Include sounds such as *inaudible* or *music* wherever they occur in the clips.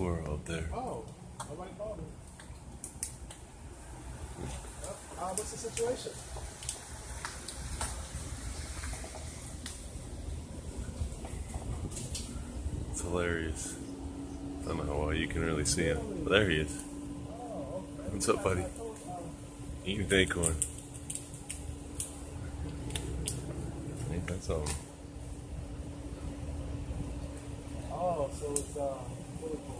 squirrel up there. Oh, nobody called me. Uh, what's the situation? It's hilarious. I don't know how well you can really see him, but there he is. Oh, okay. What's up, buddy? Eating an acorn. Ain't that something? Oh, so it's uh, really cool.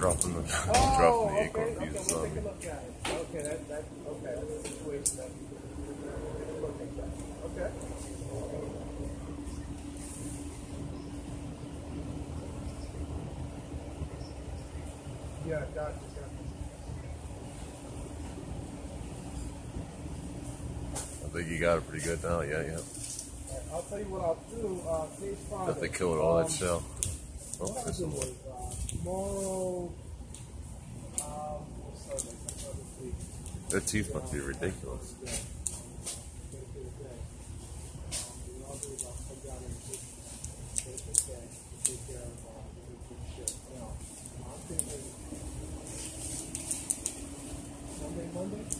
Dropping the *laughs* Oh, dropping the okay, acorn okay, pieces we'll on me. it. Okay, that, that, okay, that's a situation that we can take a look at. Okay. Yeah, gotcha. I think you got it pretty good now. Yeah, yeah. I'll tell you what I'll do, uh, today's Friday. Definitely killed all that Um, shell. Oh, Tomorrow, um. Their teeth must be ridiculous. Monday,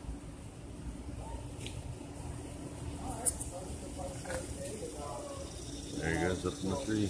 засмотри.